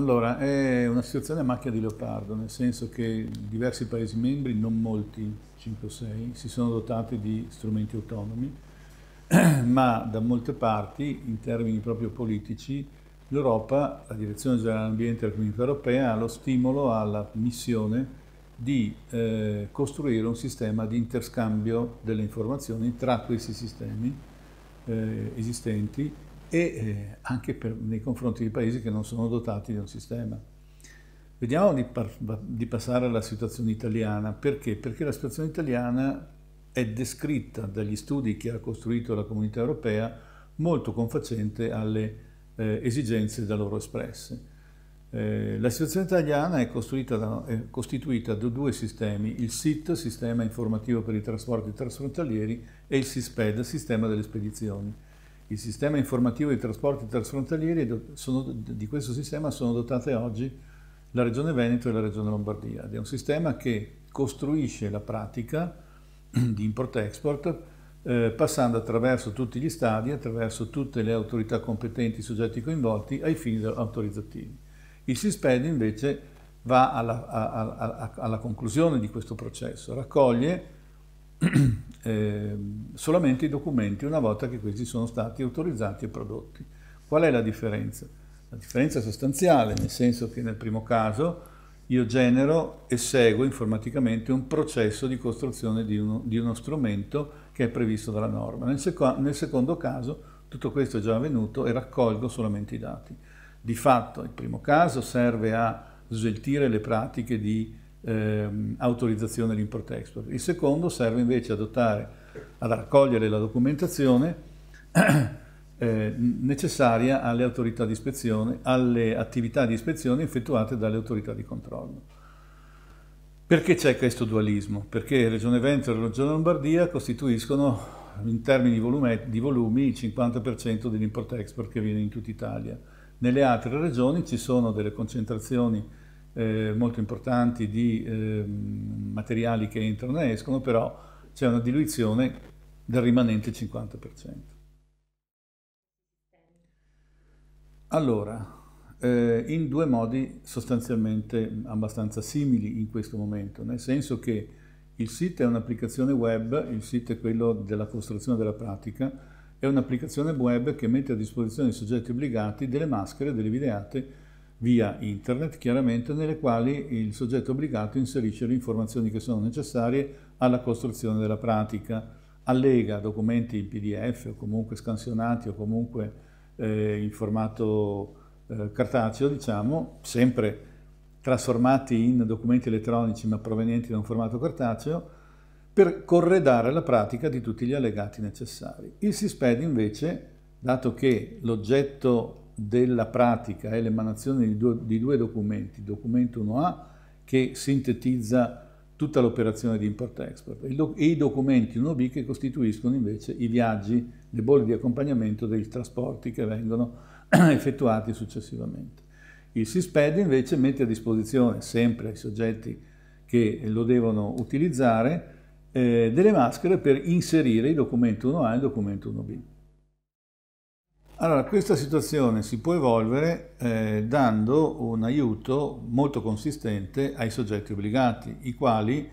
Allora, è una situazione a macchia di leopardo, nel senso che diversi Paesi membri, non molti, 5 o 6, si sono dotati di strumenti autonomi, ma da molte parti, in termini proprio politici, l'Europa, la Direzione Generale Ambiente della Comunità Europea, ha lo stimolo alla missione di eh, costruire un sistema di interscambio delle informazioni tra questi sistemi eh, esistenti e eh, anche per, nei confronti di paesi che non sono dotati di un sistema. Vediamo di, di, passare alla situazione italiana. Perché? Perché la situazione italiana è descritta dagli studi che ha costruito la comunità europea molto confacente alle eh, esigenze da loro espresse. Eh, la situazione italiana è, da, è, costituita da due sistemi, il SIT, Sistema Informativo per i Trasporti Trasfrontalieri, e il SISPED, Sistema delle Spedizioni. Il sistema informativo dei trasporti trasfrontalieri, sono, di questo sistema sono dotate oggi la Regione Veneto e la Regione Lombardia. Ed è un sistema che costruisce la pratica di import-export eh, passando attraverso tutti gli stadi, attraverso tutte le autorità competenti, i soggetti coinvolti ai fini autorizzativi. Il SISPED invece va alla, alla, alla conclusione di questo processo, raccoglie eh, solamente i documenti una volta che questi sono stati autorizzati e prodotti. Qual è la differenza? La differenza è sostanziale, nel senso che nel primo caso io genero e seguo informaticamente un processo di costruzione di uno, di uno strumento che è previsto dalla norma. Nel, seco nel secondo caso tutto questo è già avvenuto e raccolgo solamente i dati. Di fatto il primo caso serve a sveltire le pratiche di eh, autorizzazione dell'import-export. Il secondo serve invece ad, adottare, ad raccogliere la documentazione eh, necessaria alle autorità di ispezione, alle attività di ispezione effettuate dalle autorità di controllo. Perché c'è questo dualismo? Perché Regione Veneto e Regione Lombardia costituiscono in termini di volumi il 50% dell'import-export che viene in tutta Italia. Nelle altre regioni ci sono delle concentrazioni eh, molto importanti di eh, materiali che entrano e escono, però c'è una diluizione del rimanente 50%. Allora, eh, in due modi sostanzialmente abbastanza simili in questo momento, nel senso che il sito è un'applicazione web, il sito è quello della costruzione della pratica, è un'applicazione web che mette a disposizione dei soggetti obbligati delle maschere, delle videate via internet, chiaramente nelle quali il soggetto obbligato inserisce le informazioni che sono necessarie alla costruzione della pratica, allega documenti in PDF o comunque scansionati o comunque eh, in formato eh, cartaceo, diciamo, sempre trasformati in documenti elettronici ma provenienti da un formato cartaceo, per corredare la pratica di tutti gli allegati necessari. Il SISPED invece, dato che l'oggetto della pratica è l'emanazione di, di due, documenti, documento 1A che sintetizza tutta l'operazione di import-export e i documenti 1B che costituiscono invece i viaggi, le bolle di accompagnamento dei trasporti che vengono effettuati successivamente. Il SISPED invece mette a disposizione sempre ai soggetti che lo devono utilizzare eh, delle maschere per inserire il documento 1A e il documento 1B. Allora, questa situazione si può evolvere eh, dando un aiuto molto consistente ai soggetti obbligati, i quali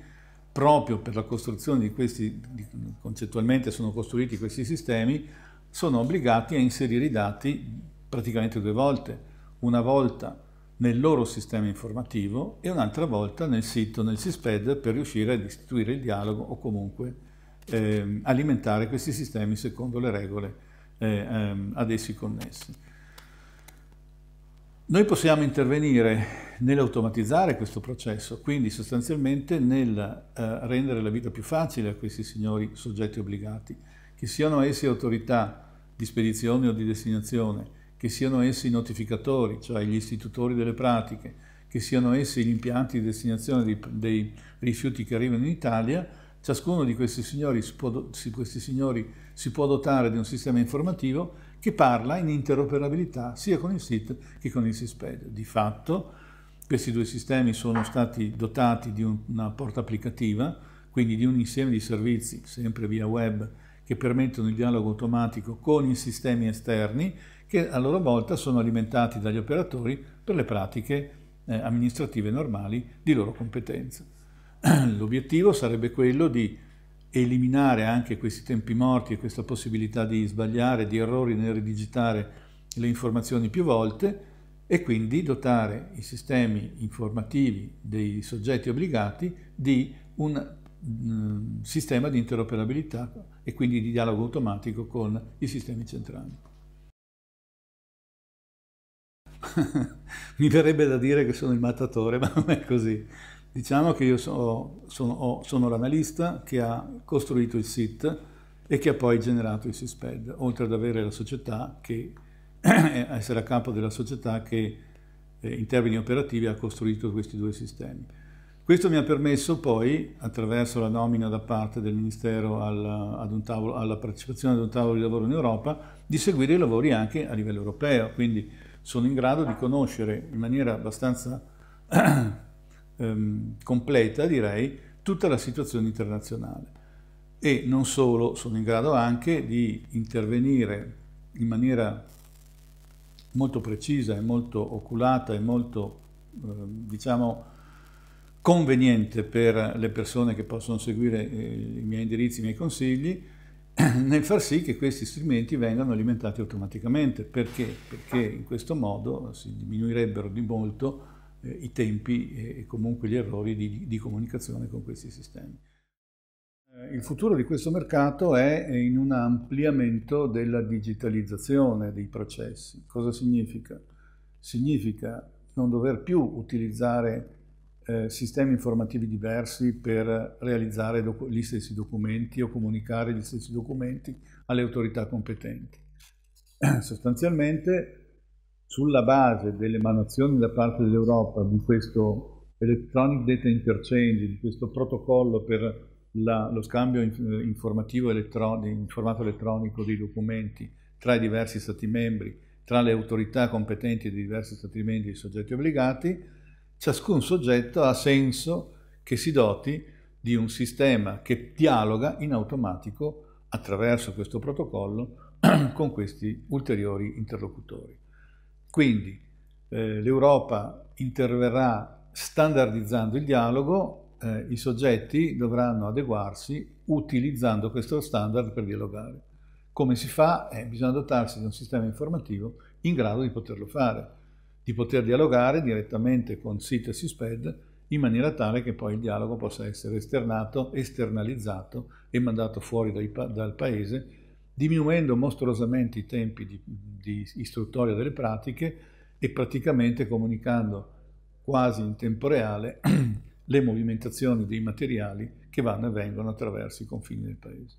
proprio per la costruzione di questi, concettualmente sono costruiti questi sistemi, sono obbligati a inserire i dati praticamente due volte, una volta nel loro sistema informativo e un'altra volta nel sito, nel SISPED, per riuscire ad istituire il dialogo o comunque eh, alimentare questi sistemi secondo le regole ehm, ad essi connessi. Noi possiamo intervenire nell'automatizzare questo processo, quindi sostanzialmente nel eh, rendere la vita più facile a questi signori soggetti obbligati, che siano essi autorità di spedizione o di destinazione, che siano essi notificatori, cioè gli istitutori delle pratiche, che siano essi gli impianti di destinazione dei, dei rifiuti che arrivano in Italia, Ciascuno di questi signori, si può, questi signori si può dotare di un sistema informativo che parla in interoperabilità sia con il SIT che con il SISPED. Di fatto questi due sistemi sono stati dotati di una porta applicativa, quindi di un insieme di servizi, sempre via web, che permettono il dialogo automatico con i sistemi esterni che a loro volta sono alimentati dagli operatori per le pratiche eh, amministrative normali di loro competenza. L'obiettivo sarebbe quello di eliminare anche questi tempi morti e questa possibilità di sbagliare, di errori nel ridigitare le informazioni più volte e quindi dotare i sistemi informativi dei soggetti obbligati di un mm, sistema di interoperabilità e quindi di dialogo automatico con i sistemi centrali. Mi verrebbe da dire che sono il mattatore, ma non è così. Diciamo che io sono, sono, sono l'analista che ha costruito il SIT e che ha poi generato il SISPED, oltre ad avere la società che essere a capo della società che eh, in termini operativi ha costruito questi due sistemi. Questo mi ha permesso poi, attraverso la nomina da parte del Ministero alla, tavolo, alla partecipazione ad un tavolo di lavoro in Europa, di seguire i lavori anche a livello europeo. Quindi sono in grado di conoscere in maniera abbastanza ehm, completa, direi, tutta la situazione internazionale. E non solo, sono in grado anche di intervenire in maniera molto precisa e molto oculata e molto, eh, diciamo, conveniente per le persone che possono seguire eh, i miei indirizzi, i miei consigli, nel far sì che questi strumenti vengano alimentati automaticamente. Perché? Perché in questo modo si diminuirebbero di molto eh, i tempi e comunque gli errori di, di comunicazione con questi sistemi. Eh, il futuro di questo mercato è in un ampliamento della digitalizzazione dei processi. Cosa significa? Significa non dover più utilizzare eh, sistemi informativi diversi per realizzare gli stessi documenti o comunicare gli stessi documenti alle autorità competenti. Sostanzialmente sulla base delle emanazioni da parte dell'Europa di questo Electronic Data Interchange, di questo protocollo per la, lo scambio informativo in formato elettronico dei documenti tra i diversi Stati membri, tra le autorità competenti dei diversi Stati membri e i soggetti obbligati, ciascun soggetto ha senso che si doti di un sistema che dialoga in automatico attraverso questo protocollo con questi ulteriori interlocutori. Quindi eh, l'Europa interverrà standardizzando il dialogo, eh, i soggetti dovranno adeguarsi utilizzando questo standard per dialogare. Come si fa? Eh, bisogna dotarsi di un sistema informativo in grado di poterlo fare, di poter dialogare direttamente con SIT e SISPED in maniera tale che poi il dialogo possa essere esternato, esternalizzato e mandato fuori dai, dal paese diminuendo mostruosamente i tempi di, di istruttoria delle pratiche e praticamente comunicando quasi in tempo reale le movimentazioni dei materiali che vanno e vengono attraverso i confini del paese.